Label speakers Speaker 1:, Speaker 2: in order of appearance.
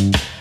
Speaker 1: you.